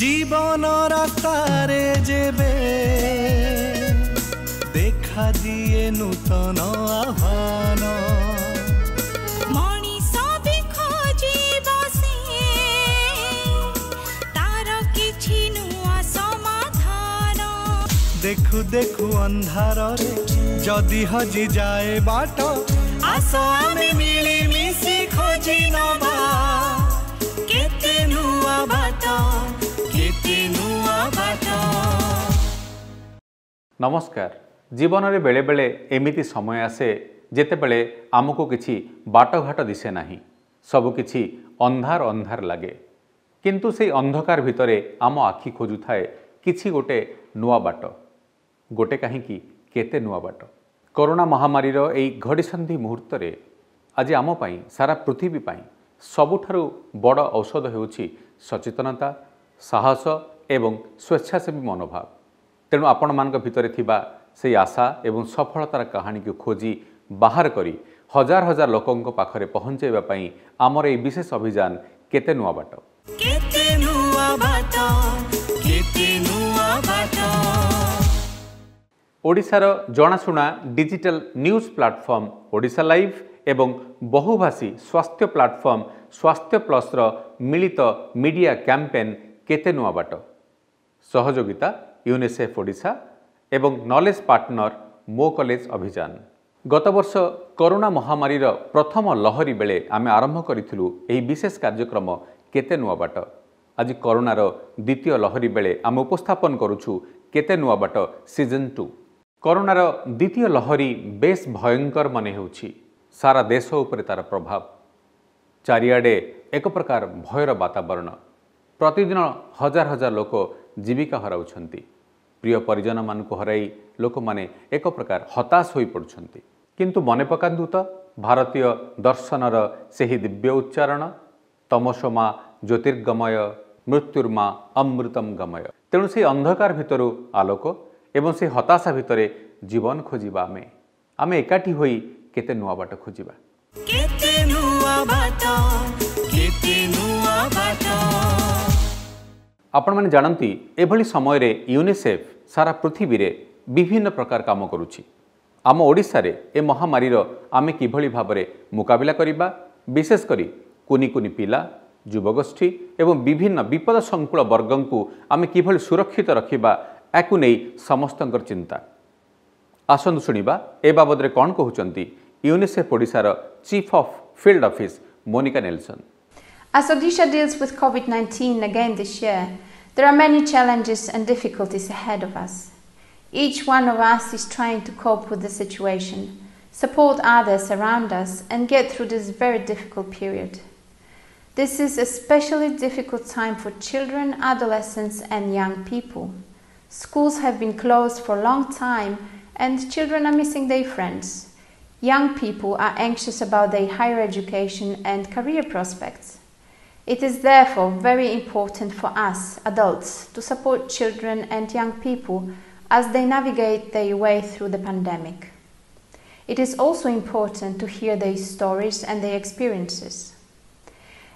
জীবন রাস্তারে যেবে দেখা দিয়ে নূতন আহ্বান দেখু দেখু অন্ধারে যদি হজি যায় বাট আশা আমি মিলি মিশি খোঁজি নবা কেতে নুয়া বাট ନମସ୍କାର ଜୀବନରେ ବେଳେବେଳେ ଏମିତି ସମୟ ଆସେ ଯେତେବେଳେ ଆମକୁ କିଛି ବାଟଘାଟ ଦିଶେ ନାହିଁ ସବୁକିଛି ଅନ୍ଧାର ଅନ୍ଧାର ଲାଗେ କିନ୍ତୁ ସେଇ ଅନ୍ଧକାର ଭିତରେ ଆମ ଆଖି ଖୋଜୁଥାଏ କିଛି ଗୋଟେ ନୂଆ ବାଟ ଗୋଟେ କାହିଁକି କେତେ ନୂଆ ବାଟ କରୋନା ମହାମାରୀର ଏଇ ଘଡ଼ିସନ୍ଧି ମୁହୂର୍ତ୍ତରେ ଆଜି ଆମ ପାଇଁ ସାରା ପୃଥିବୀ ପାଇଁ ସବୁଠାରୁ ବଡ଼ ଔଷଧ ହେଉଛି ସଚେତନତା ସାହସ ଏବଂ ସ୍ୱେଚ୍ଛାସେବୀ ମନୋଭାବ ତେଣୁ ଆପଣମାନଙ୍କ ଭିତରେ ଥିବା ସେହି ଆଶା ଏବଂ ସଫଳତାର କାହାଣୀକୁ ଖୋଜି ବାହାର କରି ହଜାର ହଜାର ଲୋକଙ୍କ ପାଖରେ ପହଞ୍ଚାଇବା ପାଇଁ ଆମର ଏହି ବିଶେଷ ଅଭିଯାନ କେତେ ନୂଆ ବାଟ ଓଡ଼ିଶାର ଜଣାଶୁଣା digital news platform Odisha live ଏବଂ ବହୁଭାଷୀ ସ୍ୱାସ୍ଥ୍ୟ ପ୍ଲାଟଫର୍ମ ସ୍ୱାସ୍ଥ୍ୟ ପ୍ଲସ୍ର ମିଳିତ ମିଡ଼ିଆ କ୍ୟାମ୍ପେନ୍ କେତେ ନୂଆ ବାଟ সহযোগিতা ইউনিসেফ ওড়িশা এবং নলেজ পার্টনর ମୋ କଲେଜ ଅଭିଯାନ ଗତବର୍ଷ କରୋନା ମହାମାରୀର ପ୍ରଥମ ଲହରୀ ବେଳେ ଆମେ ଆରମ୍ଭ କରିଥିଲୁ ଏହି ବିଶେଷ କାର୍ଯ୍ୟକ୍ରମ କେତେ ନୂଆ ବାଟ ଆଜି କରୋନାର ଦ୍ୱିତୀୟ ଲହରୀ ବେଳେ ଆମେ ଉପସ୍ଥାପନ କରୁଛୁ କେତେ ନୂଆ ବାଟ ସିଜନ୍ ଟୁ କରୋନାର ଦ୍ୱିତୀୟ ଲହରୀ ବେଶ୍ ଭୟଙ୍କର ମନେ ହେଉଛି ସାରା ଦେଶ ଉପରେ ତା'ର ପ୍ରଭାବ ଚାରିଆଡ଼େ ଏକ ପ୍ରକାର ଭୟର ବାତାବରଣ ପ୍ରତିଦିନ ହଜାର ହଜାର ଲୋକ ଜୀବିକା ହରାଉଛନ୍ତି ପ୍ରିୟ ପରିଜନମାନଙ୍କୁ ହରାଇ ଲୋକମାନେ ଏକ ପ୍ରକାର ହତାଶ ହୋଇପଡ଼ୁଛନ୍ତି କିନ୍ତୁ ମନେ ପକାନ୍ତୁ ତ ଭାରତୀୟ ଦର୍ଶନର ସେହି ଦିବ୍ୟ ଉଚ୍ଚାରଣ ତମସୋମା ଜ୍ୟୋତିର୍ଗମୟ ମୃତ୍ୟୁର୍ମା ଅମୃତମ ଗମୟ ତେଣୁ ସେହି ଅନ୍ଧକାର ଭିତରୁ ଆଲୋକ ଏବଂ ସେହି ହତାଶା ଭିତରେ ଜୀବନ ଖୋଜିବା ଆମେ ଆମେ ଏକାଠି ହୋଇ କେତେ ନୂଆ ବାଟ ଖୋଜିବା କେତେ ନୂଆ ବାଟ ଆପଣମାନେ ଜାଣନ୍ତି ଏଭଳି ସମୟରେ ୟୁନିସେଫ୍ ସାରା ପୃଥିବୀରେ ବିଭିନ୍ନ ପ୍ରକାର କାମ କରୁଛି ଆମ ଓଡ଼ିଶାରେ ଏ ମହାମାରୀର ଆମେ କିଭଳି ଭାବରେ ମୁକାବିଲା କରିବା ବିଶେଷ କରି କୁନି କୁନି ପିଲା ଯୁବଗୋଷ୍ଠୀ ଏବଂ ବିଭିନ୍ନ ବିପଦ ସଂକୁଳ ବର୍ଗଙ୍କୁ ଆମେ କିଭଳି ସୁରକ୍ଷିତ ରଖିବା ଏହାକୁ ନେଇ ସମସ୍ତଙ୍କର ଚିନ୍ତା ଆସନ୍ତୁ ଶୁଣିବା ଏ ବାବଦରେ କ'ଣ କହୁଛନ୍ତି ୟୁନିସେଫ୍ ଓଡ଼ିଶାର chief of field office Monica Nelson As Odisha deals with COVID 19 again this year, there are many challenges and difficulties ahead of us. Each one of us is trying to cope with the situation, support others around us, and get through this very difficult period. This is especially difficult time for children, adolescents, and young people. Schools have been closed for a long time, and children are missing their friends. Young people are anxious about their higher education and career prospects. It is therefore very important for us, adults, to support children and young people as they navigate their way through the pandemic. It is also important to hear their stories and their experiences.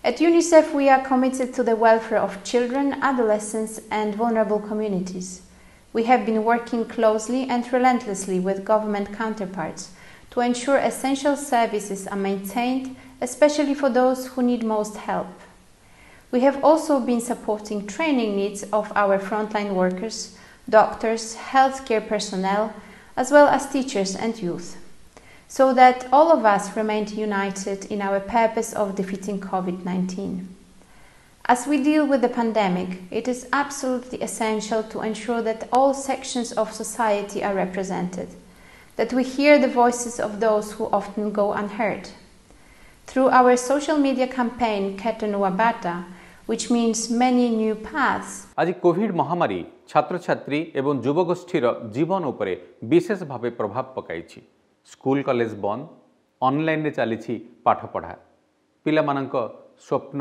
At UNICEF, we are committed to the welfare of children, adolescents, and vulnerable communities. We have been working closely and relentlessly with government counterparts to ensure essential services are maintained, especially for those who need most help. We have also been supporting training needs of our frontline workers, doctors, healthcare personnel, as well as teachers and youth, so that all of us remained united in our purpose of defeating COVID 19. As we deal with the pandemic, it is absolutely essential to ensure that all sections of society are represented, that we hear the voices of those who often go unheard. Through our social media campaign Ketunwabata, which means many new paths. আজি Covid মহামারী ছাত্রছাত্রী এবং যুবগোষ্ঠীর জীবন উপরে বিশেষভাবে প্রভাব পকাইছি school college বন্ধ অনলাইনে চালিছি পাঠপঢ়া ପିଲାମାନଙ୍କ ସ୍ୱପ୍ନ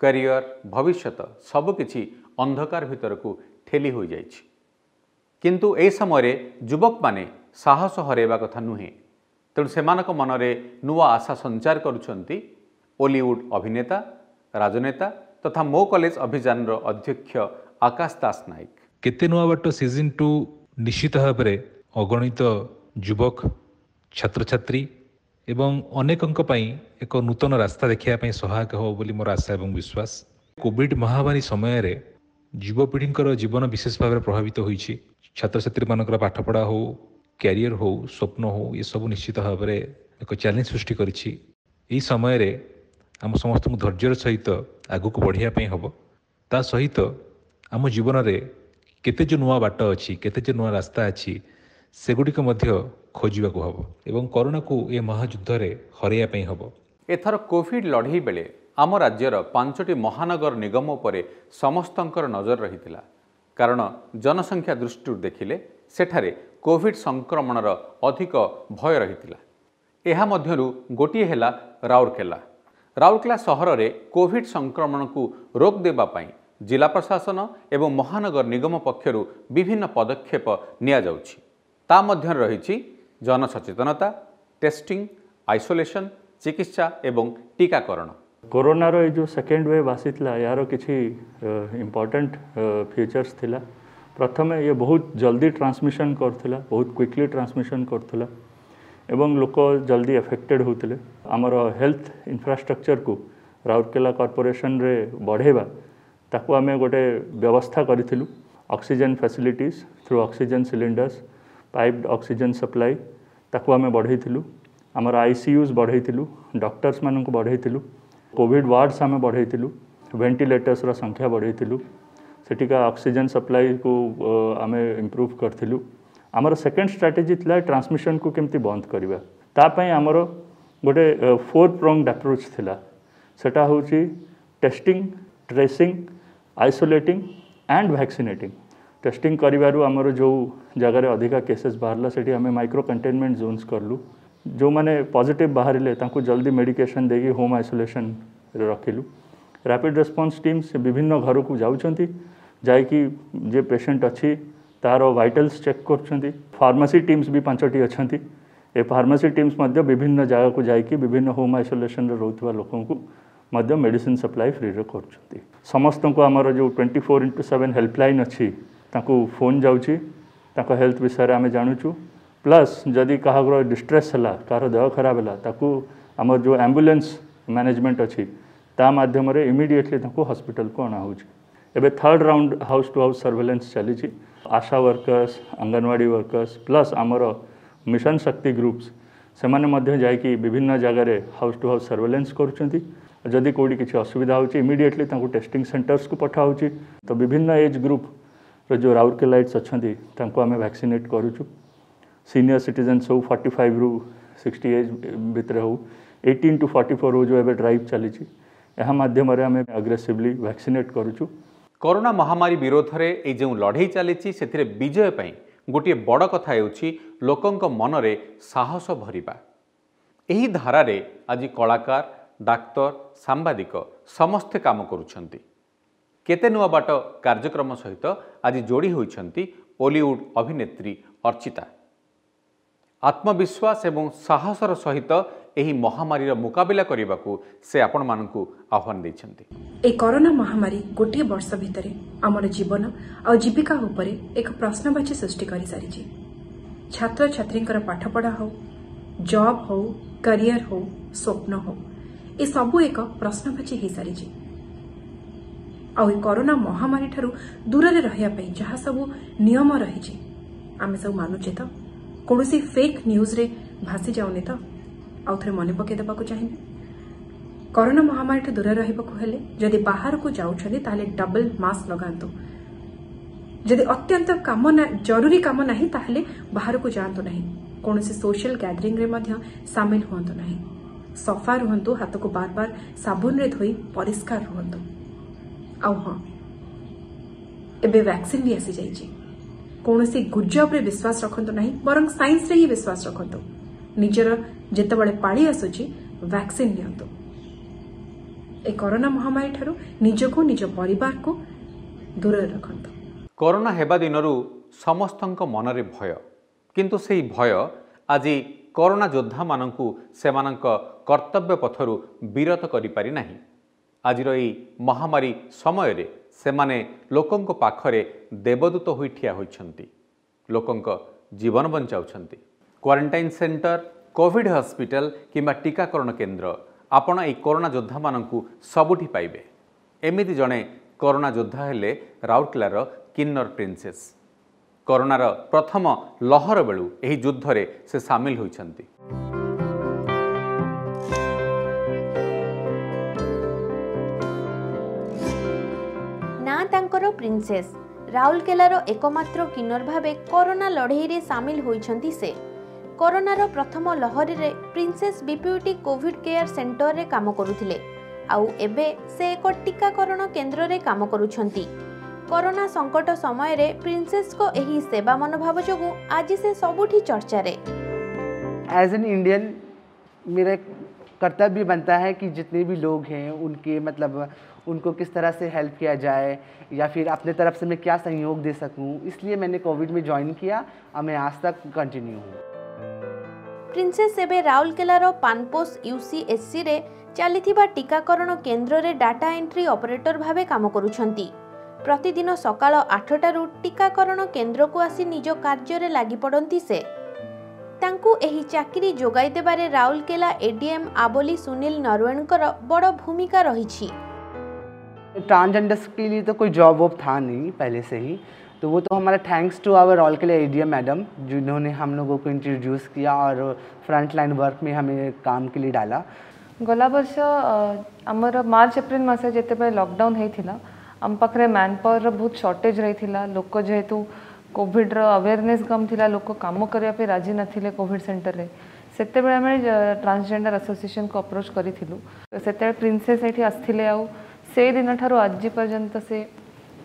କ୍ୟାରିୟର ଭବିଷ୍ୟତ ସବୁକିଛି ଅନ୍ଧକାର ଭିତରକୁ ଠେଲି ହୋଇଯାଇଛି କିନ୍ତୁ ଏହି ସମୟରେ ଯୁବକମାନେ ସାହସ ହରାଇବା କଥା ନୁହେଁ ତେଣୁ ସେମାନଙ୍କ ମନରେ ନୂଆ ଆଶା ସଞ୍ଚାର କରୁଛନ୍ତି ଓଲିଉଡ୍ ଅଭିନେତା ରାଜନେତା ତଥା ମୋ କଲେଜ ଅଭିଯାନର ଅଧ୍ୟକ୍ଷ ଆକାଶ ଦାସ નાઇક କେତେ ନୂଆ ବାଟ ସିଜିନ୍ ଟୁ ନିଶ୍ଚିତ ଭାବରେ ଅଗଣିତ ଯୁବକ ଛାତ୍ରଛାତ୍ରୀ ଏବଂ ଅନେକଙ୍କ ପାଇଁ ଏକ ନୂତନ ରାସ୍ତା ଦେଖିବା ପାଇଁ ସହାୟକ ହେବ ବୋଲି ମୋର ଆଶା ଏବଂ ବିଶ୍ୱାସ କୋଭିଡ଼ ମହାମାରୀ ସମୟରେ ଯୁବପିଢ଼ିଙ୍କର ଜୀବନ ବିଶେଷ ଭାବରେ ପ୍ରଭାବିତ ହୋଇଛି ଛାତ୍ରଛାତ୍ରୀମାନଙ୍କର ପାଠପଢ଼ା ହେଉ କ୍ୟାରିୟର ହେଉ ସ୍ୱପ୍ନ ହେଉ ଏସବୁ ନିଶ୍ଚିତ ଭାବରେ ଏକ ଚ୍ୟାଲେଞ୍ଜ ସୃଷ୍ଟି କରିଛି ଏହି ସମୟରେ ଆମ ସମସ୍ତଙ୍କୁ ଧୈର୍ଯ୍ୟର ସହିତ ଆଗକୁ ବଢ଼ିବା ପାଇଁ ହେବ ତା ସହିତ ଆମ ଜୀବନରେ କେତେ ଯେଉଁ ନୂଆ ବାଟ ଅଛି କେତେ ଯେଉଁ ନୂଆ ରାସ୍ତା ଅଛି ସେଗୁଡ଼ିକ ମଧ୍ୟ ଖୋଜିବାକୁ ହେବ ଏବଂ କରୋନାକୁ ଏ ମହାଯୁଦ୍ଧରେ ହରାଇବା ପାଇଁ ହେବ ଏଥର କୋଭିଡ୍ ଲଢ଼େଇ ବେଳେ ଆମ ରାଜ୍ୟର ପାଞ୍ଚଟି ମହାନଗର ନିଗମ ଉପରେ ସମସ୍ତଙ୍କର ନଜର ରହିଥିଲା କାରଣ ଜନସଂଖ୍ୟା ଦୃଷ୍ଟିରୁ ଦେଖିଲେ ସେଠାରେ କୋଭିଡ଼ ସଂକ୍ରମଣର ଅଧିକ ଭୟ ରହିଥିଲା ଏହା ମଧ୍ୟରୁ ଗୋଟିଏ ହେଲା ରାଉରକେଲା ରାଉରକେଲା ସହରରେ କୋଭିଡ୍ ସଂକ୍ରମଣକୁ ରୋକ ଦେବା ପାଇଁ ଜିଲ୍ଲା ପ୍ରଶାସନ ଏବଂ ମହାନଗର ନିଗମ ପକ୍ଷରୁ ବିଭିନ୍ନ ପଦକ୍ଷେପ ନିଆଯାଉଛି ତା ମଧ୍ୟରେ ରହିଛି ଜନସଚେତନତା ଟେଷ୍ଟିଂ ଆଇସୋଲେସନ୍ ଚିକିତ୍ସା ଏବଂ ଟିକାକରଣ କୋରୋନାର ଏ ଯେଉଁ ସେକେଣ୍ଡ ୱେଭ୍ ଆସିଥିଲା ଏହାର କିଛି ଇମ୍ପୋର୍ଟାଣ୍ଟ ଫିଚର୍ସ ଥିଲା ପ୍ରଥମେ ଇଏ ବହୁତ ଜଲ୍ଦି ଟ୍ରାନ୍ସମିଶନ୍ କରୁଥିଲା ବହୁତ କ୍ୱିକଲି ଟ୍ରାନ୍ସମିଶନ୍ କରୁଥିଲା एवं लोक जल्दी एफेक्टेड होते आमर हेल्थ इनफ्रास्ट्रक्चर को राउरकेला कॉर्पोरेशन रे बढ़ेबा ताको आमे गोटे व्यवस्था करूँ oxygen facilities through oxygen cylinders piped oxygen supply ताको आमे बढ़ेलु आमर आईसीयूज बढ़ेलु डॉक्टर्स मान बढ़ेलु कोविड वार्डस आम बढ़ेलु वेन्टिलेटर्स संख्या बढ़ेलु सेठिका ऑक्सीजन सप्लाई को आमे इम्प्रूव करूँ आमर सेकेंड स्ट्राटेजी थी ट्रांसमिशन को कमी बंद करवा आमर गोटे फोर प्रंगड आप्रोच थिला सेटा हूँ testing tracing isolating and vaccinating testing करूँ आमर जो जगह अधिका केसेस बाहर से आम माइक्रो कंटेनमेंट जोन्स करलु जो मैंने पजिट बाहर जल्दी मेडिकेसन दे होम आइसोलेसन रखिलु रैपिड रेस्पन्स टीम से विभिन्न घर को कि जे पेसेंट अच्छी ତା'ର ଭାଇଟାଲ୍ସ ଚେକ୍ କରୁଛନ୍ତି ଫାର୍ମାସି ଟିମ୍ସ ବି ପାଞ୍ଚଟି ଅଛନ୍ତି ଏ ଫାର୍ମାସି ଟିମ୍ସ ମଧ୍ୟ ବିଭିନ୍ନ ଜାଗାକୁ ଯାଇକି ବିଭିନ୍ନ ହୋମ୍ ଆଇସୋଲେସନରେ ରହୁଥିବା ଲୋକଙ୍କୁ ମଧ୍ୟ ମେଡ଼ିସିନ୍ ସପ୍ଲାଏ ଫ୍ରିରେ କରୁଛନ୍ତି ସମସ୍ତଙ୍କୁ ଆମର ଯେଉଁ twenty four into seven helpline ଅଛି ତାଙ୍କୁ ଫୋନ୍ ଯାଉଛି ତାଙ୍କ ହେଲ୍ଥ ବିଷୟରେ ଆମେ ଜାଣୁଛୁ ପ୍ଲସ୍ ଯଦି କାହାର ଡିଷ୍ଟ୍ରେସ୍ ହେଲା କାହାର ଦେହ ଖରାପ ହେଲା ତାକୁ ଆମର ଯେଉଁ ଆମ୍ବୁଲାନ୍ସ ମ୍ୟାନେଜମେଣ୍ଟ ଅଛି ତା ମାଧ୍ୟମରେ ଇମିଡ଼ିଏଟଲି ତାଙ୍କୁ ହସ୍ପିଟାଲକୁ ଅଣାହେଉଛି ଏବେ third round house to house surveillance ଚାଲିଛି ASHA workers anganwadi workers plus ଆମର ମିଶନ ଶକ୍ତି ଗ୍ରୁପ୍ସ ସେମାନେ ମଧ୍ୟ ଯାଇକି ବିଭିନ୍ନ ଜାଗାରେ ହାଉସ୍ ଟୁ ହାଉସ୍ ସର୍ଭେଲାନ୍ସ କରୁଛନ୍ତି ଯଦି କେଉଁଠି କିଛି ଅସୁବିଧା ହେଉଛି ଇମିଡ଼ିଏଟଲି ତାଙ୍କୁ ଟେଷ୍ଟିଂ ସେଣ୍ଟର୍ସକୁ ପଠାହେଉଛି ତ ବିଭିନ୍ନ ଏଜ୍ ଗ୍ରୁପ୍ର ଯେଉଁ ରାଉରକେଲାଇଟ୍ସ ଅଛନ୍ତି ତାଙ୍କୁ ଆମେ ଭ୍ୟାକ୍ସିନେଟ୍ କରୁଛୁ ସିନିୟର ସିଟିଜେନ୍ସ ହଉ ଫର୍ଟି ଫାଇଭ୍ରୁ ସିକ୍ସଟି ଏଜ୍ ଭିତରେ ହଉ ଏଇଟିନ୍ ଟୁ ଫର୍ଟି ଫୋର୍ ହଉ ଯେଉଁ ଏବେ ଡ୍ରାଇଭ୍ ଚାଲିଛି ଏହା ମାଧ୍ୟମରେ ଆମେ ଆଗ୍ରେସିଭଲି ଭ୍ୟାକ୍ସିନେଟ୍ କରୁଛୁ କରୋନା ମହାମାରୀ ବିରୋଧରେ ଏଇ ଯେଉଁ ଲଢ଼େଇ ଚାଲିଛି ସେଥିରେ ବିଜୟ ପାଇଁ ଗୋଟିଏ ବଡ଼ କଥା ହେଉଛି ଲୋକଙ୍କ ମନରେ ସାହସ ଭରିବା ଏହି ଧାରାରେ ଆଜି କଳାକାର ଡାକ୍ତର ସାମ୍ବାଦିକ ସମସ୍ତେ କାମ କରୁଛନ୍ତି କେତେ ନୂଆ ବାଟ କାର୍ଯ୍ୟକ୍ରମ ସହିତ ଆଜି ଯୋଡ଼ି ହୋଇଛନ୍ତି ଓଲିଉଡ଼୍ ଅଭିନେତ୍ରୀ ଅର୍ଚ୍ଚିତା ଆତ୍ମବିଶ୍ୱାସ ଏବଂ ସାହସର ସହିତ ଏହି ମହାମାରୀର ମୁକାବିଲା କରିବାକୁ ସେ ଆପଣମାନଙ୍କୁ ଆହ୍ୱାନ ଦେଇଛନ୍ତି ଏହି କରୋନା ମହାମାରୀ ଗୋଟିଏ ବର୍ଷ ଭିତରେ ଆମର ଜୀବନ ଆଉ ଜୀବିକା ଉପରେ ଏକ ପ୍ରଶ୍ନବାଚୀ ସୃଷ୍ଟି କରିସାରିଛି ଛାତ୍ରଛାତ୍ରୀଙ୍କର ପାଠପଢ଼ା ହେଉ ଜବ୍ ହେଉ କରିୟର ହେଉ ସ୍ୱପ୍ନ ହେଉ ଏସବୁ ଏକ ପ୍ରଶ୍ନବାଚୀ ହୋଇସାରିଛି ଆଉ ଏହି କରୋନା ମହାମାରୀଠାରୁ ଦୂରରେ ରହିବା ପାଇଁ ଯାହା ସବୁ ନିୟମ ରହିଛି ଆମେ ସବୁ ମାନୁଛେ ତ कौन सी फेक न्यूज रे भासी जाऊनि तो आउ थे मन पकईदे चाहिए करोना महामारी दूर रखे बाहर को जाऊँगी डबल मास्क लगा जदि अत्यंत कम जरूरी कम ना बाहर को जातु ना कौन सोशल गैदरींग सामिल हूं ना सफा रुहतु हाथ को बार बार साबुन में धोई परिष्कार रुहतु आ वैक्सीन भी आसी जाइए କୌଣସି ଗୁଜବରେ ବିଶ୍ୱାସ ରଖନ୍ତୁ ନାହିଁ ବରଂ ସାଇନ୍ସରେ ହିଁ ବିଶ୍ୱାସ ରଖନ୍ତୁ ନିଜର ଯେତେବେଳେ ପାଳି ଆସୁଛି ଭ୍ୟାକ୍ସିନ୍ ନିଅନ୍ତୁ ଏ କରୋନା ମହାମାରୀଠାରୁ ନିଜକୁ ନିଜ ପରିବାରକୁ ଦୂରରେ ରଖନ୍ତୁ କରୋନା ହେବା ଦିନରୁ ସମସ୍ତଙ୍କ ମନରେ ଭୟ କିନ୍ତୁ ସେହି ଭୟ ଆଜି କରୋନା ଯୋଦ୍ଧାମାନଙ୍କୁ ସେମାନଙ୍କ କର୍ତ୍ତବ୍ୟ ପଥରୁ ବିରତ କରିପାରି ନାହିଁ ଆଜିର ଏହି ମହାମାରୀ ସମୟରେ ସେମାନେ ଲୋକଙ୍କ ପାଖରେ ଦେବଦୂତ ହୋଇ ଠିଆ ହୋଇଛନ୍ତି ଲୋକଙ୍କ ଜୀବନ ବଞ୍ଚାଉଛନ୍ତି କ୍ୱାରେଣ୍ଟାଇନ୍ ସେଣ୍ଟର କୋଭିଡ୍ ହସ୍ପିଟାଲ କିମ୍ବା ଟିକାକରଣ କେନ୍ଦ୍ର ଆପଣ ଏହି କରୋନା ଯୋଦ୍ଧାମାନଙ୍କୁ ସବୁଠି ପାଇବେ ଏମିତି ଜଣେ କରୋନା ଯୋଦ୍ଧା ହେଲେ ରାଉରକେଲାର କିନ୍ନର ପ୍ରିନ୍ସେସ୍ କରୋନାର ପ୍ରଥମ ଲହର ବେଳୁ ଏହି ଯୁଦ୍ଧରେ ସେ ସାମିଲ ହୋଇଛନ୍ତି ପ୍ରିନ୍ସେସ୍ ରାଉରକେଲାର ଏକମାତ୍ର କିନ୍ନର ଭାବେ କରୋନା ଲଢ଼େଇରେ ସାମିଲ ହୋଇଛନ୍ତି ସେ କରୋନାର ପ୍ରଥମ ଲହରୀରେ ପ୍ରିନ୍ସେସ୍ ବିପିୟୁଟି କୋଭିଡ୍ କେୟାର ସେଣ୍ଟରରେ କାମ କରୁଥିଲେ ଆଉ ଏବେ ସେ ଏକ ଟିକାକରଣ କେନ୍ଦ୍ରରେ କାମ କରୁଛନ୍ତି କରୋନା ସଙ୍କଟ ସମୟରେ ପ୍ରିନ୍ସେସ୍ଙ୍କ ଏହି ସେବା ମନୋଭାବ ଯୋଗୁଁ ଆଜି ସେ ସବୁଠି ଚର୍ଚ୍ଚାରେ ଆଜ୍ ଏନ୍ ଇଣ୍ଡିଆନ୍ ମେରା कर्तव्य बनता है कि जितने भी लोग हैं उनके मतलब उनको किस तरह से हेल्प किया जाए या फिर अपने तरफ से मैं क्या सहयोग दे सकूं इसलिए मैंने कोविड में ज्वाइन किया और मैं आज तक कंटिन्यू हूँ प्रिंसेस एवं राहुल केलार पानपोस यूसी एस सी चली टीकाकरण केन्द्र में डाटा एंट्री अपरेटर भाव कम कर प्रतिदिन सका आठट रु टीकाकरण केन्द्र को आसी निज कार्य लगिपड़ती से चाकरी जगैदेवे राउरकेला एडीएम आबोली सुनील ଏଡିଏମ୍ ଆବୋଲି बड़ भूमिका रही ट्रांसजेंडर्स के लिए तो कोई जॉब वॉब था नहीं पहले से ही तो वो तो हमारा थैंक्स टू आवर ऑल के लिए ए मैडम जिन्होंने हम लोगों को इंट्रोड्यूस किया और फ्रंट लाइन वर्क में हमें काम के लिए डाला गला बर्ष आमर मार्च अप्रैल मस जिते लकडाउन होता आम पाखे मैन पावर बहुत सर्टेज रही लोक जेहेतु କୋଭିଡ଼୍ର ଆୱେରନେସ୍ କମ୍ ଥିଲା ଲୋକ କାମ କରିବା ପାଇଁ ରାଜି ନଥିଲେ କୋଭିଡ଼ ସେଣ୍ଟରରେ ସେତେବେଳେ ଆମେ ଟ୍ରାନ୍ସଜେଣ୍ଡର ଆସୋସିଏସନ୍କୁ ଆପ୍ରୋଚ୍ କରିଥିଲୁ ସେତେବେଳେ ପ୍ରିନ୍ସେସ୍ ଏଠି ଆସିଥିଲେ ଆଉ ସେଇ ଦିନଠାରୁ ଆଜି ପର୍ଯ୍ୟନ୍ତ ସେ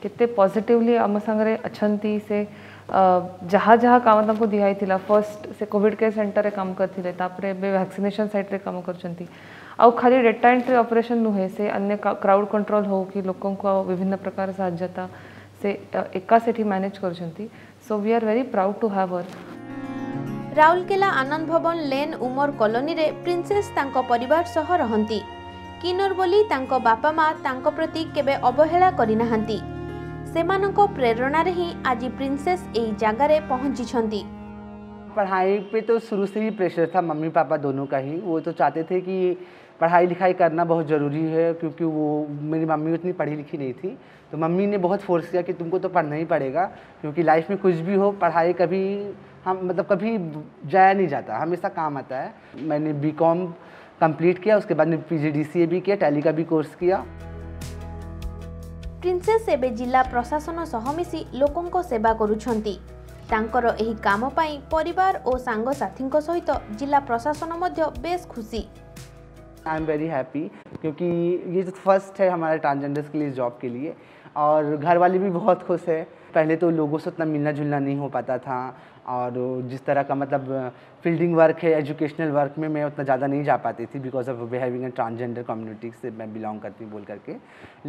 କେତେ ପଜିଟିଭଲି ଆମ ସାଙ୍ଗରେ ଅଛନ୍ତି ସେ ଯାହା ଯାହା କାମ ତାଙ୍କୁ ଦିଆହେଇଥିଲା ଫର୍ଷ୍ଟ ସେ କୋଭିଡ଼ କେୟାର ସେଣ୍ଟରରେ କାମ କରିଥିଲେ ତାପରେ ଏବେ ଭ୍ୟାକ୍ସିନେସନ୍ ସାଇଟ୍ରେ କାମ କରୁଛନ୍ତି ଆଉ ଖାଲି ଡେଟା ଏଣ୍ଟ୍ରି ଅପରେସନ୍ ନୁହେଁ ସେ ଅନ୍ୟ କ୍ରାଉଡ଼ କଣ୍ଟ୍ରୋଲ ହେଉ କି ଲୋକଙ୍କୁ ଆଉ ବିଭିନ୍ନ ପ୍ରକାର ସାହାଯ୍ୟତା ସେ ଏକା ସେଠି ମ୍ୟାନେଜ୍ କରୁଛନ୍ତି so we are very proud to have her Rourkela Anand Bhavan lane Umar କଲୋନୀରେ ପ୍ରିନ୍ସେସ୍ ତାଙ୍କ ପରିବାର ସହ ରହନ୍ତି କିନ୍ନର ବୋଲି ତାଙ୍କ ବାପା ମା ତାଙ୍କ ପ୍ରତି କେବେ ଅବହେଳା କରିନାହାନ୍ତି ସେମାନଙ୍କ ପ୍ରେରଣାରେ ହିଁ ଆଜି ପ୍ରିନ୍ସେସ୍ ଏହି ଜାଗାରେ ପହଞ୍ଚିଛନ୍ତି पढ़ाई पे तो शुरू से ही प्रेशर था मम्मी पापा दोनों का ही वो तो चाहते थे कि पढ़ाई लिखाई करना बहुत ज़रूरी है क्योंकि वो मेरी मम्मी उतनी पढ़ी लिखी नहीं थी तो मम्मी ने बहुत फोर्स किया कि तुमको तो पढ़ना ही पड़ेगा क्योंकि लाइफ में कुछ भी हो पढ़ाई कभी हम मतलब कभी जाया नहीं जाता हमेशा काम आता है मैंने बी कॉम कम्प्लीट किया उसके बाद सी ए भी किया टैली का भी कोर्स किया ପ୍ରିନ୍ସେସ୍ जिला प्रशासन सह ସହ लोक सेवा कर କରୁଛନ୍ତି ତାଙ୍କର ଏହି କାମ ପାଇଁ ପରିବାର ଓ ସାଙ୍ଗସାଥୀଙ୍କ ସହିତ ଜିଲ୍ଲା ପ୍ରଶାସନ आई एम वेरी हैप्पी क्योंकि ये जो फर्स्ट है हमारे ट्रांसजेंडर्स के लिए जॉब के लिए और घर वाले भी बहुत खुश है पहले तो लोगों से उतना मिलना जुलना नहीं हो पाता था और जिस तरह का मतलब फील्डिंग वर्क है एजुकेशनल वर्क में मैं उतना ज़्यादा नहीं जा पाती थी because of behaving and transgender community से मैं बिलोंग करती हूँ बोल करके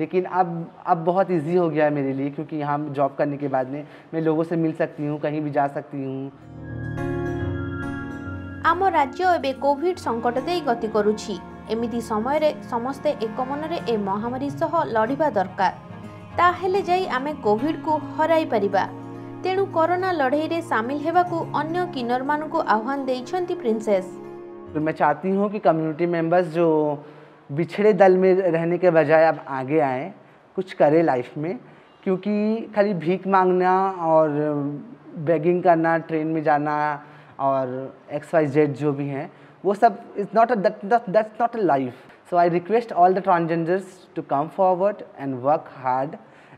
लेकिन अब अब बहुत इजी हो गया है मेरे लिए क्योंकि यहाँ जॉब करने के बाद में मैं लोगों से मिल सकती हूँ कहीं भी जा सकती हूँ आम राज्य एवं कोविड संकट दे गति करुच्छी एमती समय रे समस्ते एक मन में ए महामारी लड़ा दरकार आम कोड को हर पार तेणु करोना लड़ई में सामिल होगा किन्नर मान को आह्वान देखते प्रिंसेस मैं चाहती हूँ कि कम्युनिटी मेंबर्स जो बिछड़े दल में रहने के बजाय अब आगे आए कुछ करें लाइफ में क्योंकि खाली भीख मांगना और बैगिंग करना ट्रेन में जाना और एक्स वाई जेड जो भी हैं वो सब is not that's not a life so I request all the transgenders to come forward and work hard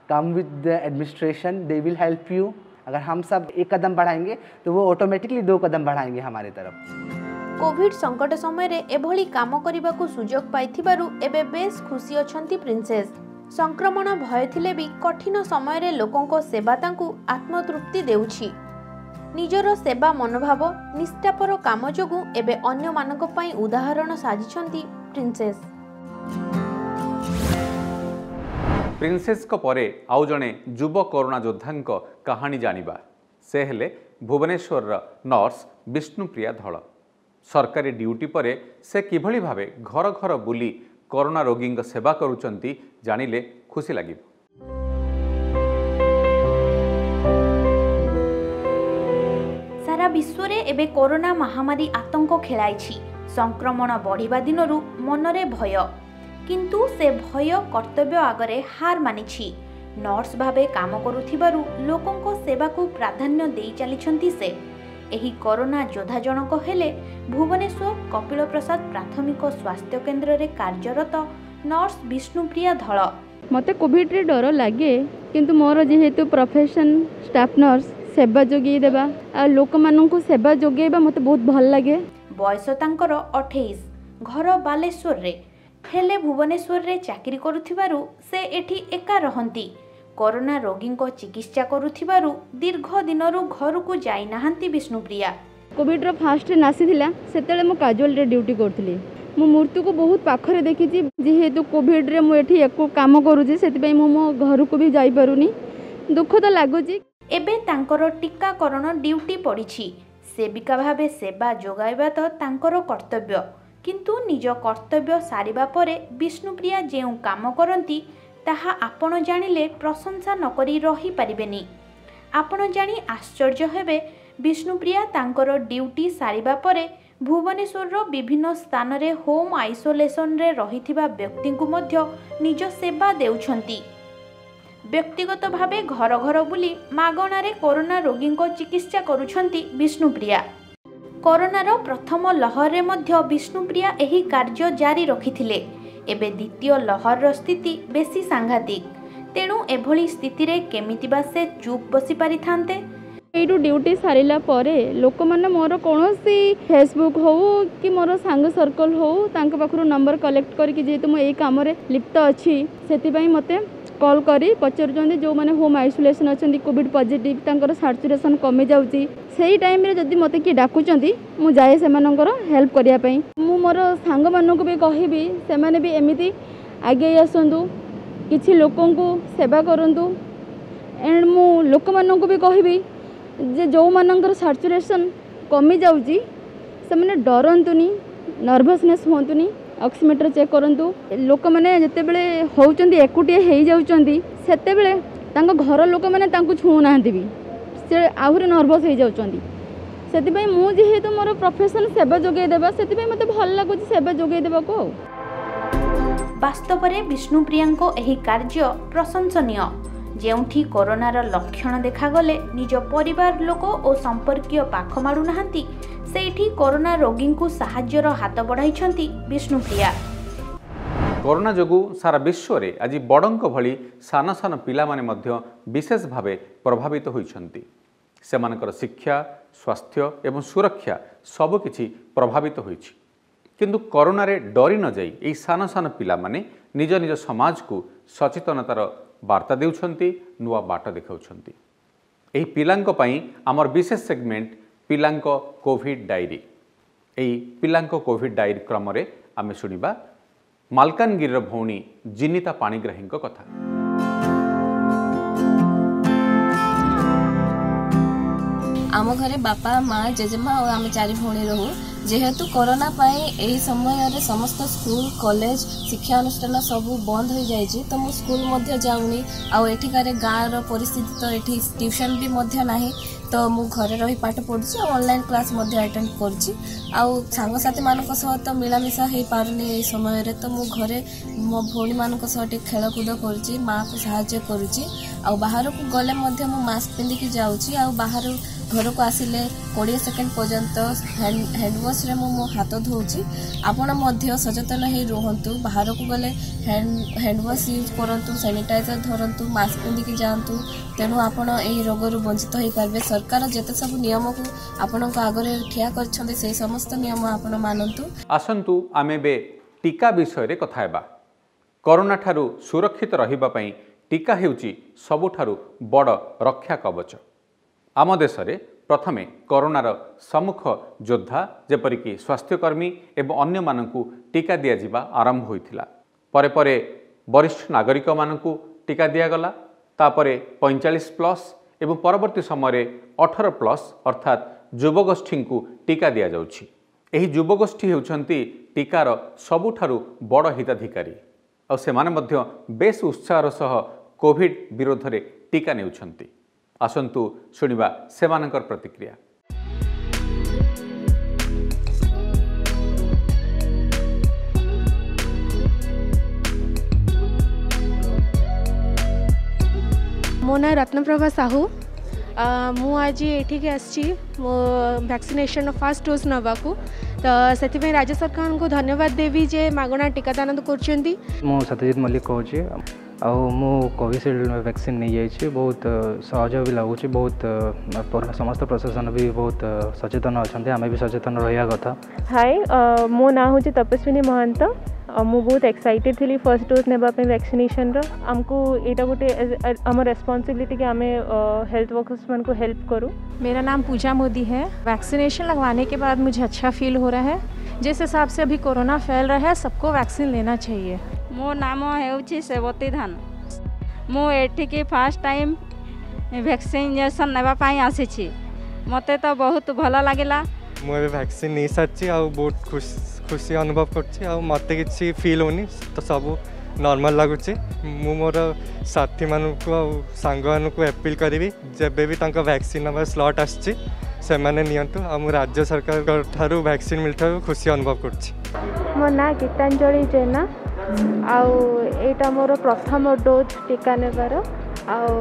come with the administration they will help you अगर हम सब एक कदम बढ़ाएंगे तो वो ऑटोमेटिकली दो कदम बढ़ाएंगे हमारे तरफ कोविड संकट समय रे एभली काम करबा को सुजोग पाइथिबारु एबे बेस खुशी अछंती प्रिंसेस संक्रमण भय थिले भी कठिन समय रे लोकों को सेवा आत्मतृप्ति देखिए ନିଜର ସେବା ମନୋଭାବ ନିଷ୍ଠାପର କାମ ଯୋଗୁଁ ଏବେ ଅନ୍ୟମାନଙ୍କ ପାଇଁ ଉଦାହରଣ ସାଜିଛନ୍ତି ପ୍ରିନ୍ସେସ୍ ପ୍ରିନ୍ସେସ୍ଙ୍କ ପରେ ଆଉ ଜଣେ ଯୁବ କରୋନା ଯୋଦ୍ଧାଙ୍କ କାହାଣୀ ଜାଣିବା ସେ ହେଲେ ଭୁବନେଶ୍ୱରର ନର୍ସ ବିଷ୍ଣୁପ୍ରିୟା ଧଳ ସରକାରୀ ଡ୍ୟୁଟି ପରେ ସେ କିଭଳି ଭାବେ ଘର ଘର ବୁଲି କରୋନା ରୋଗୀଙ୍କ ସେବା କରୁଛନ୍ତି ଜାଣିଲେ ଖୁସି ଲାଗିବ ବିଶ୍ୱରେ ଏବେ କରୋନା ମହାମାରୀ ଆତଙ୍କ ଖେଳାଇଛି ସଂକ୍ରମଣ ବଢ଼ିବା ଦିନରୁ ମନରେ ଭୟ କିନ୍ତୁ ସେ ଭୟ କର୍ତ୍ତବ୍ୟ ଆଗରେ ହାର ମାନିଛି ନର୍ସ ଭାବେ କାମ କରୁଥିବାରୁ ଲୋକଙ୍କ ସେବାକୁ ପ୍ରାଧାନ୍ୟ ଦେଇ ଚାଲିଛନ୍ତି ସେ ଏହି କରୋନା ଯୋଦ୍ଧା ଜଣକ ହେଲେ ଭୁବନେଶ୍ୱର କପିଳ ପ୍ରସାଦ ପ୍ରାଥମିକ ସ୍ୱାସ୍ଥ୍ୟ କେନ୍ଦ୍ରରେ କାର୍ଯ୍ୟରତ ନର୍ସ ବିଷ୍ଣୁପ୍ରିୟା ଧଳ ମୋତେ କୋଭିଡ଼ରେ ଡର ଲାଗେ କିନ୍ତୁ ମୋର ଯେହେତୁ ପ୍ରଫେସନ୍ ଷ୍ଟାଫ୍ ନର୍ସ ସେବା ଯୋଗାଇ ଦେବା ଆଉ ଲୋକମାନଙ୍କୁ ସେବା ଯୋଗାଇବା ମୋତେ ବହୁତ ଭଲ ଲାଗେ ବୟସ ତାଙ୍କର ଅଠେଇଶ ଘର ବାଲେଶ୍ୱରରେ ହେଲେ ଭୁବନେଶ୍ୱରରେ ଚାକିରି କରୁଥିବାରୁ ସେ ଏଠି ଏକା ରହନ୍ତି କରୋନା ରୋଗୀଙ୍କ ଚିକିତ୍ସା କରୁଥିବାରୁ ଦୀର୍ଘ ଦିନରୁ ଘରକୁ ଯାଇନାହାନ୍ତି ବିଷ୍ଣୁପ୍ରିୟା କୋଭିଡ଼ର ଫାଷ୍ଟରେ ନାସିଥିଲା ସେତେବେଳେ ମୁଁ କାଜୁଆଲିରେ ଡ୍ୟୁଟି କରୁଥିଲି ମୁଁ ମୃତ୍ୟୁକୁ ବହୁତ ପାଖରେ ଦେଖିଛି ଯେହେତୁ କୋଭିଡ଼ରେ ମୁଁ ଏଠି ଏକ କାମ କରୁଛି ସେଥିପାଇଁ ମୁଁ ମୋ ଘରକୁ ବି ଯାଇପାରୁନି ଦୁଃଖ ତ ଲାଗୁଛି ଏବେ ତାଙ୍କର ଟିକାକରଣ ଡ୍ୟୁଟି ପଡ଼ିଛି ସେବିକା ଭାବେ ସେବା ଯୋଗାଇବା ତ ତାଙ୍କର କର୍ତ୍ତବ୍ୟ କିନ୍ତୁ ନିଜ କର୍ତ୍ତବ୍ୟ ସାରିବା ପରେ ବିଷ୍ଣୁପ୍ରିୟା ଯେଉଁ କାମ କରନ୍ତି ତାହା ଆପଣ ଜାଣିଲେ ପ୍ରଶଂସା ନକରି ରହିପାରିବେନି ଆପଣ ଜାଣି ଆଶ୍ଚର୍ଯ୍ୟ ହେବେ ବିଷ୍ଣୁପ୍ରିୟା ତାଙ୍କର ଡ୍ୟୁଟି ସାରିବା ପରେ ଭୁବନେଶ୍ୱରର ବିଭିନ୍ନ ସ୍ଥାନରେ ହୋମ୍ ଆଇସୋଲେସନରେ ରହିଥିବା ବ୍ୟକ୍ତିଙ୍କୁ ମଧ୍ୟ ନିଜ ସେବା ଦେଉଛନ୍ତି ବ୍ୟକ୍ତିଗତ ଘର ଘର ବୁଲି ମାଗଣାରେ କରୋନା ରୋଗୀଙ୍କ ଚିକିତ୍ସା କରୁଛନ୍ତି ବିଷ୍ଣୁପ୍ରିୟା କରୋନାର ପ୍ରଥମ ଲହରରେ ମଧ୍ୟ ବିଷ୍ଣୁପ୍ରିୟା ଏହି କାର୍ଯ୍ୟ ଜାରି ରଖିଥିଲେ ଏବେ ଦ୍ୱିତୀୟ ଲହରର ସ୍ଥିତି ବେଶି ସାଂଘାତିକ ତେଣୁ ଏଭଳି ସ୍ଥିତିରେ କେମିତି ବା ସେ ଚୁପ୍ ବସି ପାରିଥାନ୍ତେ ଏଇଠୁ ଡ୍ୟୁଟି ସାରିଲା ପରେ ଲୋକମାନେ ମୋର କୌଣସି ଫେସବୁକ୍ ହେଉ କି ମୋର ସାଙ୍ଗ ସର୍କଲ୍ ହେଉ ତାଙ୍କ ପାଖରୁ ନମ୍ବର କଲେକ୍ଟ କରିକି ଯେହେତୁ ମୁଁ ଏଇ କାମରେ ଲିପ୍ତ ଅଛି ସେଥିପାଇଁ ମୋତେ কল করে পচারুচ্ছেন যে হোম আইসোলেসন অনেক কোভিড পজিটিভ তাঁর সার্চুরেসন কমি যাচ্ছে সেই টাইমে যদি মতো কি ডাকুচার মু যায়ে সে হেল্প করা মু মোর সাংগ মানুষ কহবি সে এমিতি আগেই আসন্তু কিছু লোক সেবা করতু এন্ড মু লোক মানুষ কহবি যে যেমন সার্চুরেসন কমি যাচ্ছে সে ডরতুনি নর্ভসনেস হুঁতুনি ଅକ୍ସିମିଟର ଚେକ୍ କରନ୍ତୁ ଲୋକମାନେ ଯେତେବେଳେ ହେଉଛନ୍ତି ଏକୁଟିଆ ହେଇଯାଉଛନ୍ତି ସେତେବେଳେ ତାଙ୍କ ଘର ଲୋକମାନେ ତାଙ୍କୁ ଛୁଉଁନାହାନ୍ତି ବି ସେ ଆହୁରି ନର୍ଭସ୍ ହେଇଯାଉଛନ୍ତି ସେଥିପାଇଁ ମୁଁ ଯେହେତୁ ମୋର ପ୍ରଫେସନ୍ ସେବା ଯୋଗାଇ ଦେବା ସେଥିପାଇଁ ମୋତେ ଭଲ ଲାଗୁଛି ସେବା ଯୋଗାଇ ଦେବାକୁ ଆଉ ବାସ୍ତବରେ ବିଷ୍ଣୁପ୍ରିୟାଙ୍କ ଏହି କାର୍ଯ୍ୟ ପ୍ରଶଂସନୀୟ ଯେଉଁଠି କରୋନାର ଲକ୍ଷଣ ଦେଖାଗଲେ ନିଜ ପରିବାର ଲୋକ ଓ ସମ୍ପର୍କୀୟ ପାଖ ମାଡ଼ୁନାହାନ୍ତି ସେଇଠି କରୋନା ରୋଗୀଙ୍କୁ ସାହାଯ୍ୟର ହାତ ବଢ଼ାଇଛନ୍ତି ବିଷ୍ଣୁପ୍ରିୟା କରୋନା ଯୋଗୁଁ ସାରା ବିଶ୍ୱରେ ଆଜି ବଡ଼ଙ୍କ ଭଳି ସାନ ସାନ ପିଲାମାନେ ମଧ୍ୟ ବିଶେଷ ଭାବେ ପ୍ରଭାବିତ ହୋଇଛନ୍ତି ସେମାନଙ୍କର ଶିକ୍ଷା ସ୍ୱାସ୍ଥ୍ୟ ଏବଂ ସୁରକ୍ଷା ସବୁକିଛି ପ୍ରଭାବିତ ହୋଇଛି କିନ୍ତୁ କରୋନାରେ ଡରି ନଯାଇ ଏହି ସାନ ସାନ ପିଲାମାନେ ନିଜ ନିଜ ସମାଜକୁ ସଚେତନତାର ବାର୍ତ୍ତା ଦେଉଛନ୍ତି ନୂଆ ବାଟ ଦେଖାଉଛନ୍ତି ଏହି ପିଲାଙ୍କ ପାଇଁ ଆମର ବିଶେଷ ସେଗମେଣ୍ଟ ପିଲାଙ୍କ କୋଭିଡ଼ ଡାଏରୀ ଏହି ପିଲାଙ୍କ କୋଭିଡ଼ ଡାଏରୀ କ୍ରମରେ ଆମେ ଶୁଣିବା ମାଲକାନଗିରିର ଭଉଣୀ ଜିନିତା ପାଣିଗ୍ରାହୀଙ୍କ କଥା ଆମ ଘରେ ବାପା ମା ଜେଜେମା ଆଉ ଆମେ ଚାରି ଭଉଣୀ ରହୁ ଯେହେତୁ କରୋନା ପାଇଁ ଏହି ସମୟରେ ସମସ୍ତ ସ୍କୁଲ କଲେଜ ଶିକ୍ଷାନୁଷ୍ଠାନ ସବୁ ବନ୍ଦ ହୋଇଯାଇଛି ତ ମୁଁ ସ୍କୁଲ ମଧ୍ୟ ଯାଉନି ଆଉ ଏଠିକାରେ ଗାଁର ପରିସ୍ଥିତି ତ ଏଠି ଟ୍ୟୁସନ୍ ବି ମଧ୍ୟ ନାହିଁ ତ ମୁଁ ଘରେ ରହି ପାଠ ପଢ଼ୁଛି ଆଉ ଅନଲାଇନ୍ କ୍ଲାସ୍ ମଧ୍ୟ ଆଟେଣ୍ଡ କରୁଛି ଆଉ ସାଙ୍ଗସାଥିମାନଙ୍କ ସହ ତ ମିଳାମିଶା ହେଇପାରୁନି ଏଇ ସମୟରେ ତ ମୁଁ ଘରେ ମୋ ଭଉଣୀମାନଙ୍କ ସହ ଟିକେ ଖେଳକୁଦ କରୁଛି ମାଆକୁ ସାହାଯ୍ୟ କରୁଛି ଆଉ ବାହାରକୁ ଗଲେ ମଧ୍ୟ ମୁଁ ମାସ୍କ ପିନ୍ଧିକି ଯାଉଛି ଆଉ ବାହାରୁ ଘରକୁ ଆସିଲେ କୋଡ଼ିଏ ସେକେଣ୍ଡ ପର୍ଯ୍ୟନ୍ତ ହ୍ୟାଣ୍ଡୱାସ୍ରେ ମୁଁ ମୋ ହାତ ଧୋଉଛି ଆପଣ ମଧ୍ୟ ସଚେତନ ହେଇ ରୁହନ୍ତୁ ବାହାରକୁ ଗଲେ ହ୍ୟାଣ୍ଡୱାସ୍ ୟୁଜ୍ କରନ୍ତୁ ସାନିଟାଇଜର୍ ଧରନ୍ତୁ ମାସ୍କ ପିନ୍ଧିକି ଯାଆନ୍ତୁ ତେଣୁ ଆପଣ ଏହି ରୋଗରୁ ବଞ୍ଚିତ ହୋଇପାରିବେ ସରକାର ଯେତେ ସବୁ ନିୟମକୁ ଆପଣଙ୍କ ଆଗରେ ଠିଆ କରିଛନ୍ତି ସେହି ସମସ୍ତ ନିୟମ ଆପଣ ମାନନ୍ତୁ ଆସନ୍ତୁ ଆମେ ଏବେ ଟିକା ବିଷୟରେ କଥା ହେବା କରୋନା ଠାରୁ ସୁରକ୍ଷିତ ରହିବା ପାଇଁ ଟିକା ହେଉଛି ସବୁଠାରୁ ବଡ଼ ରକ୍ଷା କବଚ ଆମ ଦେଶରେ ପ୍ରଥମେ କରୋନାର ସମ୍ମୁଖ ଯୋଦ୍ଧା ଯେପରିକି ସ୍ୱାସ୍ଥ୍ୟକର୍ମୀ ଏବଂ ଅନ୍ୟମାନଙ୍କୁ ଟିକା ଦିଆଯିବା ଆରମ୍ଭ ହୋଇଥିଲା ପରେ ପରେ ବରିଷ୍ଠ ନାଗରିକମାନଙ୍କୁ ଟିକା ଦିଆଗଲା ତାପରେ ପଇଁଚାଳିଶ ପ୍ଲସ୍ ଏବଂ ପରବର୍ତ୍ତୀ ସମୟରେ ଅଠର ପ୍ଲସ୍ ଅର୍ଥାତ୍ ଯୁବଗୋଷ୍ଠୀଙ୍କୁ ଟିକା ଦିଆଯାଉଛି ଏହି ଯୁବଗୋଷ୍ଠୀ ହେଉଛନ୍ତି ଟିକାର ସବୁଠାରୁ ବଡ଼ ହିତାଧିକାରୀ ଆଉ ସେମାନେ ମଧ୍ୟ ବେଶ ଉତ୍ସାହର ସହ କୋଭିଡ୍ ବିରୋଧରେ ଟିକା ନେଉଛନ୍ତି ଆସନ୍ତୁ ଶୁଣିବା ସେମାନଙ୍କର ପ୍ରତିକ୍ରିୟା ମୋ ନାଁ ରତ୍ନପ୍ରଭା ସାହୁ ମୁଁ ଆଜି ଏଠିକି ଆସିଛି ମୋ ଭ୍ୟାକ୍ସିନେସନ୍ ଫାଷ୍ଟ ଡୋଜ୍ ନେବାକୁ ତ ସେଥିପାଇଁ ରାଜ୍ୟ ସରକାରଙ୍କୁ ଧନ୍ୟବାଦ ଦେବି ଯେ ମାଗଣା ଟିକାଦାନ କରୁଛନ୍ତି ମୁଁ ସତ୍ୟଜିତ ମଲ୍ଲିକ କହୁଛି आउ कोविशिल्ड वैक्सीन नहीं जाइए बहुत सहज भी लगुच बहुत समस्त प्रशासन भी बहुत सचेतन अच्छा आम भी सचेतन रहा कथा हाय मो ना हूँ तपस्विनी महांत मु बहुत एक्साइटेड थी फर्स्ट डोज ने वैक्सीनेसन रमको यहाँ गोटे आम रेस्पनसबिलिटी कि आम हेल्थ वर्कर्स मन को हेल्प करूँ मेरा नाम पूजा मोदी है वैक्सीनेशन लगवाने के बाद मुझे अच्छा फील हो रहा है जिस हिसाब से अभी कोरोना फैल रहा है सबको वैक्सीन लेना चाहिए ମୋ ନାମ ହେଉଛି ସେବତୀ ଧାନ ମୁଁ ଏଠିକି ଫାର୍ଷ୍ଟ ଟାଇମ୍ ଭ୍ୟାକ୍ସିନେସନ୍ ନେବା ପାଇଁ ଆସିଛି ମୋତେ ତ ବହୁତ ଭଲ ଲାଗିଲା ମୁଁ ଏବେ ଭ୍ୟାକ୍ସିନ୍ ନେଇସାରିଛି ଆଉ ବହୁତ ଖୁସି ଖୁସି ଅନୁଭବ କରୁଛି ଆଉ ମୋତେ କିଛି ଫିଲ୍ ହେଉନି ତ ସବୁ ନର୍ମାଲ୍ ଲାଗୁଛି ମୁଁ ମୋର ସାଥୀମାନଙ୍କୁ ଆଉ ସାଙ୍ଗମାନଙ୍କୁ ଆପିଲ୍ କରିବି ଯେବେ ବି ତାଙ୍କ ଭ୍ୟାକ୍ସିନ୍ ନେବାର ସ୍ଲଟ୍ ଆସିଛି ସେମାନେ ନିଅନ୍ତୁ ଆଉ ମୁଁ ରାଜ୍ୟ ସରକାରଙ୍କ ଠାରୁ ଭ୍ୟାକ୍ସିନ୍ ମିଳିଥିବାରୁ ଖୁସି ଅନୁଭବ କରୁଛି ମୋ ନାଁ ଗୀତାଞ୍ଜଳି ଜେନା ଆଉ ଏଇଟା ମୋର ପ୍ରଥମ ଡୋଜ୍ ଟୀକା ନେବାର ଆଉ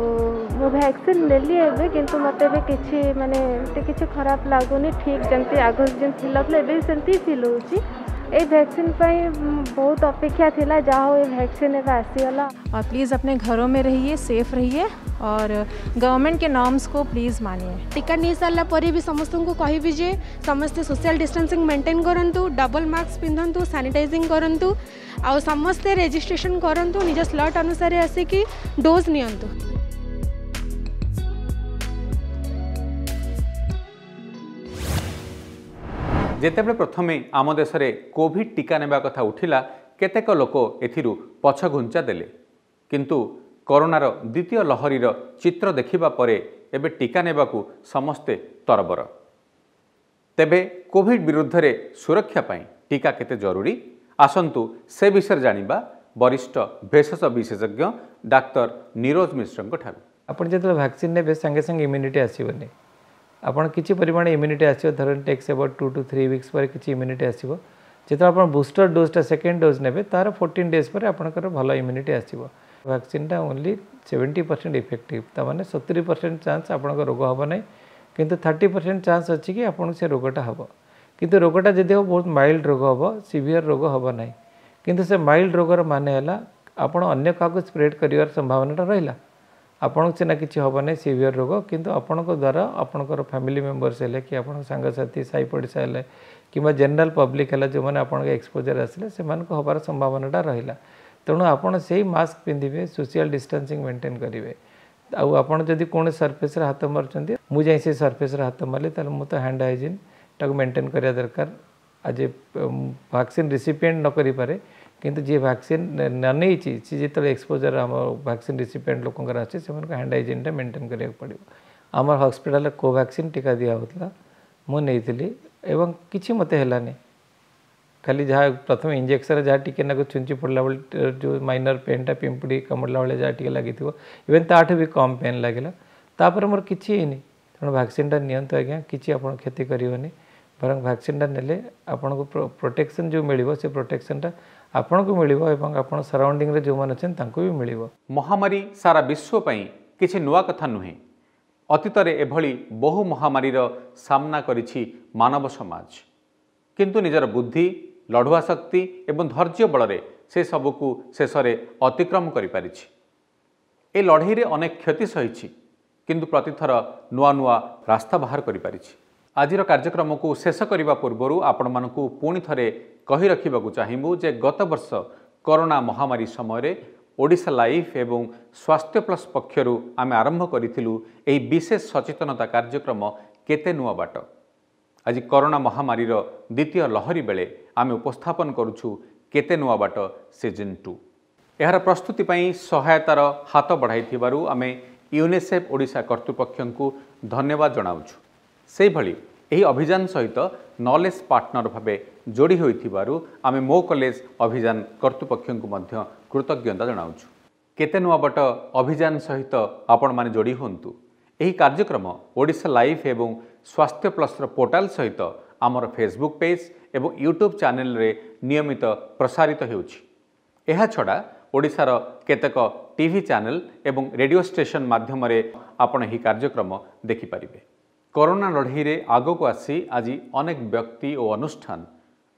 ମୁଁ ଭ୍ୟାକ୍ସିନ୍ ନେଲି ଏବେ କିନ୍ତୁ ମୋତେ ଏବେ କିଛି ମାନେ ଏମିତି କିଛି ଖରାପ ଲାଗୁନି ଠିକ୍ ଯେମିତି ଆଗ ଯେମିତି ଥିଲା ଏବେ ସେମିତି ଫିଲ୍ ହେଉଛି ये वैक्सीन बहुत अपेक्षा ଅପେକ୍ଷା ଥିଲା ଯାହା ହଉ ଏ ଭ୍ୟାକ୍ସିନ୍ और प्लीज़ अपने घरों में रहिए सेफ रहिए और गवर्नमेंट के नॉर्म्स को प्लीज़ मानिए टीका नहीं सारा पर भी समस्त को कहबी जे समस्ते सोशल डिस्टेंसिंग मेंटेन करूँ डबल मास्क पिंधतु सानिटाइजिंग करूँ आ समस्ते रेजिट्रेसन करूँ निज स्लट अनुसार आसिक डोज नि ଯେତେବେଳେ ପ୍ରଥମେ ଆମ ଦେଶରେ କୋଭିଡ୍ ଟିକା ନେବା କଥା ଉଠିଲା କେତେକ ଲୋକ ଏଥିରୁ ପଛଘୁଞ୍ଚା ଦେଲେ କିନ୍ତୁ କରୋନାର ଦ୍ୱିତୀୟ ଲହରୀର ଚିତ୍ର ଦେଖିବା ପରେ ଏବେ ଟିକା ନେବାକୁ ସମସ୍ତେ ତରବର ତେବେ କୋଭିଡ୍ ବିରୁଦ୍ଧରେ ସୁରକ୍ଷା ପାଇଁ ଟିକା କେତେ ଜରୁରୀ ଆସନ୍ତୁ ସେ ବିଷୟରେ ଜାଣିବା ବରିଷ୍ଠ ଭେଷଜ ବିଶେଷଜ୍ଞ ଡାକ୍ତର ନିରୋଜ ମିଶ୍ରଙ୍କ ଠାରୁ ଆପଣ ଯେତେବେଳେ ଭ୍ୟାକ୍ସିନ୍ ନେବେ ସାଙ୍ଗେ ସାଙ୍ଗେ ଇମ୍ୟୁନିଟି ଆସିବନି ଆପଣ କିଛି ପରିମାଣ ଇମ୍ୟୁନିଟି ଆସିବ ଧର takes about two two three weeks ପରେ କିଛି ଇମ୍ୟୁନିଟି ଆସିବ ଯେତେବେଳେ ଆପଣ ବୁଷ୍ଟର ଡୋଜ୍ଟା ସେକେଣ୍ଡ ଡୋଜ୍ ନେବେ ତା'ର ଫୋର୍ଟିନ୍ ଡେଜ୍ ପରେ ଆପଣଙ୍କର ଭଲ ଇମ୍ୟୁନିଟି ଆସିବ ଭ୍ୟାକ୍ସିନ୍ଟା ଓନ୍ଲି ସେଭେଣ୍ଟି ପରସେଣ୍ଟ ଇଫେକ୍ଟିଭ୍ ତା'ମାନେ ସତୁରି ପରସେଣ୍ଟ ଚାନ୍ସ ଆପଣଙ୍କ ରୋଗ ହେବ ନାହିଁ କିନ୍ତୁ ଥାର୍ଟି ପରସେଣ୍ଟ ଚାନ୍ସ ଅଛି କି ଆପଣଙ୍କୁ ସେ ରୋଗଟା ହେବ କିନ୍ତୁ ରୋଗଟା ଯଦି ହେବ ବହୁତ ମାଇଲ୍ଡ ରୋଗ ହେବ ସିଭିଅର୍ ରୋଗ ହେବ ନାହିଁ କିନ୍ତୁ ସେ ମାଇଲ୍ଡ ରୋଗର ମାନେ ହେଲା ଆପଣ ଅନ୍ୟ କାହାକୁ ସ୍ପ୍ରେଡ୍ କରିବାର ସମ୍ଭାବନାଟା ରହିଲା ଆପଣଙ୍କ ସିନା କିଛି ହେବ ନାହିଁ ସିଭିଅର୍ ରୋଗ କିନ୍ତୁ ଆପଣଙ୍କ ଦ୍ୱାରା ଆପଣଙ୍କର ଫ୍ୟାମିଲି ମେମ୍ବର୍ସ ହେଲେ କି ଆପଣଙ୍କ ସାଙ୍ଗସାଥି ସାହି ପଡ଼ିଶା ହେଲେ କିମ୍ବା ଜେନେରାଲ ପବ୍ଲିକ୍ ହେଲା ଯେଉଁମାନେ ଆପଣଙ୍କ ଏକ୍ସପୋଜର୍ ଆସିଲେ ସେମାନଙ୍କୁ ହେବାର ସମ୍ଭାବନାଟା ରହିଲା ତେଣୁ ଆପଣ ସେଇ ମାସ୍କ ପିନ୍ଧିବେ ସୋସିଆଲ୍ ଡିଷ୍ଟାନ୍ସିଂ ମେଣ୍ଟେନ୍ କରିବେ ଆଉ ଆପଣ ଯଦି କୌଣସି ସର୍ଫେସ୍ରେ ହାତ ମାରୁଛନ୍ତି ମୁଁ ଯାଇ ସେଇ ସର୍ଫେସ୍ରେ ହାତ ମାରିଲି ତାହେଲେ ମୁଁ ତ ହ୍ୟାଣ୍ଡ ହାଇଜିନ୍ ତାକୁ ମେଣ୍ଟେନ୍ କରିବା ଦରକାର ଆଜି ଭ୍ୟାକ୍ସିନ୍ ରିସିପିଏଣ୍ଟ ନ କରିପାରେ किंतु जी भैक्सीन न नहीं जिते एक्सपोजर आम भैक्सीन रिसीपेन्ट लोक अच्छे से हैंड हाइजेनटा मेन्टेन कराया पड़ा आम हस्पिटा कोभाक्सीन टीका दिहला मुझी एवं किसी मत है खाली जहाँ प्रथम इंजेक्शन जहाँ टी छुंची पड़ा जो माइनर पेनटा पिंपुड़ कमुड़ा भाई जहाँ टी लगे इवेन ता भी कम पेन लगेगा तापर मोर कि भैक्सीनटा निज्ञा कि आप क्षति करें बर भैक्सीनटा ने आपको प्रोटेक्शन जो मिले से प्रोटेक्शनटा ଆପଣଙ୍କୁ ମିଳିବ ଏବଂ ଆପଣ ସରାଉଣ୍ଡିଂରେ ଯେଉଁମାନେ ଅଛନ୍ତି ତାଙ୍କୁ ବି ମିଳିବ ମହାମାରୀ ସାରା ବିଶ୍ୱ ପାଇଁ କିଛି ନୂଆ କଥା ନୁହେଁ ଅତୀତରେ ଏଭଳି ବହୁ ମହାମାରୀର ସାମ୍ନା କରିଛି ମାନବ ସମାଜ କିନ୍ତୁ ନିଜର ବୁଦ୍ଧି ଲଢ଼ୁଆ ଶକ୍ତି ଏବଂ ଧୈର୍ଯ୍ୟ ବଳରେ ସେ ସବୁକୁ ଶେଷରେ ଅତିକ୍ରମ କରିପାରିଛି ଏ ଲଢ଼େଇରେ ଅନେକ କ୍ଷତି ସହିଛି କିନ୍ତୁ ପ୍ରତିଥର ନୂଆ ନୂଆ ରାସ୍ତା ବାହାର କରିପାରିଛି ଆଜିର କାର୍ଯ୍ୟକ୍ରମକୁ ଶେଷ କରିବା ପୂର୍ବରୁ ଆପଣମାନଙ୍କୁ ପୁଣି ଥରେ କହି ରଖିବାକୁ ଚାହିଁବୁ ଯେ ଗତବର୍ଷ କରୋନା ମହାମାରୀ ସମୟରେ ଓଡ଼ିଶା ଲାଇଫ୍ ଏବଂ ସ୍ୱାସ୍ଥ୍ୟ ପ୍ଲସ୍ ପକ୍ଷରୁ ଆମେ ଆରମ୍ଭ କରିଥିଲୁ ଏହି ବିଶେଷ ସଚେତନତା କାର୍ଯ୍ୟକ୍ରମ କେତେ ନୂଆ ବାଟ ଆଜି କରୋନା ମହାମାରୀର ଦ୍ୱିତୀୟ ଲହରୀ ବେଳେ ଆମେ ଉପସ୍ଥାପନ କରୁଛୁ କେତେ ନୂଆ ବାଟ ସିଜିନ୍ ଟୁ ଏହାର ପ୍ରସ୍ତୁତି ପାଇଁ ସହାୟତାର ହାତ ବଢ଼ାଇଥିବାରୁ ଆମେ ୟୁନିସେଫ୍ ଓଡ଼ିଶା କର୍ତ୍ତୃପକ୍ଷଙ୍କୁ ଧନ୍ୟବାଦ ଜଣାଉଛୁ ସେହିଭଳି ଏହି ଅଭିଯାନ ସହିତ ନଲେଜ ପାର୍ଟନର ଭାବେ ଯୋଡ଼ି ହୋଇଥିବାରୁ ଆମେ ମୋ କଲେଜ ଅଭିଯାନ କର୍ତ୍ତୃପକ୍ଷଙ୍କୁ ମଧ୍ୟ କୃତଜ୍ଞତା ଜଣାଉଛୁ କେତେ ନୂଆ ବଟ ଅଭିଯାନ ସହିତ ଆପଣମାନେ ଯୋଡ଼ି ହୁଅନ୍ତୁ ଏହି କାର୍ଯ୍ୟକ୍ରମ ଓଡ଼ିଶା ଲାଇଭ୍ ଏବଂ ସ୍ୱାସ୍ଥ୍ୟ ପ୍ଲସ୍ର ପୋର୍ଟାଲ ସହିତ ଆମର ଫେସବୁକ୍ ପେଜ୍ ଏବଂ ୟୁଟ୍ୟୁବ୍ ଚ୍ୟାନେଲରେ ନିୟମିତ ପ୍ରସାରିତ ହେଉଛି ଏହା ଛଡ଼ା ଓଡ଼ିଶାର କେତେକ ଟିଭି ଚ୍ୟାନେଲ ଏବଂ ରେଡ଼ିଓ ଷ୍ଟେସନ ମାଧ୍ୟମରେ ଆପଣ ଏହି କାର୍ଯ୍ୟକ୍ରମ ଦେଖିପାରିବେ କରୋନା ଲଢ଼େଇରେ ଆଗକୁ ଆସି ଆଜି ଅନେକ ବ୍ୟକ୍ତି ଓ ଅନୁଷ୍ଠାନ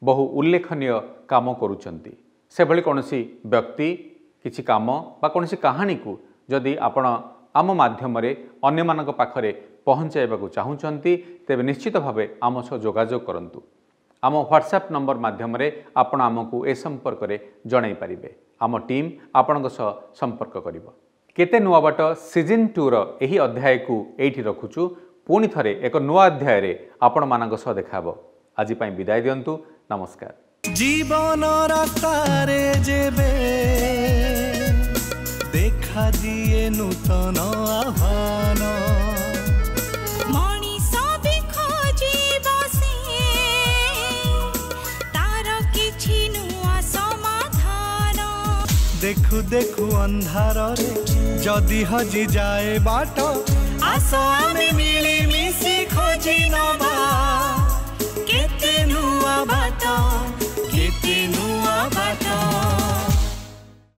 ବହୁ ଉଲ୍ଲେଖନୀୟ କାମ କରୁଛନ୍ତି ସେଭଳି କୌଣସି ବ୍ୟକ୍ତି କିଛି କାମ ବା କୌଣସି କାହାଣୀକୁ ଯଦି ଆପଣ ଆମ ମାଧ୍ୟମରେ ଅନ୍ୟମାନଙ୍କ ପାଖରେ ପହଞ୍ଚାଇବାକୁ ଚାହୁଁଛନ୍ତି ତେବେ ନିଶ୍ଚିତ ଭାବେ ଆମ ସହ ଯୋଗାଯୋଗ କରନ୍ତୁ ଆମ ହ୍ୱାଟ୍ସଆପ୍ ନମ୍ବର ମାଧ୍ୟମରେ ଆପଣ ଆମକୁ ଏ ସମ୍ପର୍କରେ ଜଣାଇ ପାରିବେ ଆମ ଟିମ୍ ଆପଣଙ୍କ ସହ ସମ୍ପର୍କ କରିବ କେତେ ନୂଆ ବାଟ ସିଜିନ୍ ଟୁର ଏହି ଅଧ୍ୟାୟକୁ ଏଇଠି ରଖୁଛୁ ପୁଣି ଥରେ ଏକ ନୂଆ ଅଧ୍ୟାୟରେ ଆପଣମାନଙ୍କ ସହ ଦେଖାହେବ ଆଜି ପାଇଁ ବିଦାୟ ଦିଅନ୍ତୁ ନମସ୍କାର ଜୀବନ ରାସ୍ତାରେ ଯେବେ ଦେଖା দিয়ে নূতন আহ্বান দেখু দেখু অন্ধারে যদি হজি যায় বাট ଭାଷାମେ ମିଳିମିଶି ଖୋଜି ନବା କେତେ ନୂଆ ବାଟ କେତେ ନୂଆ ବାଟ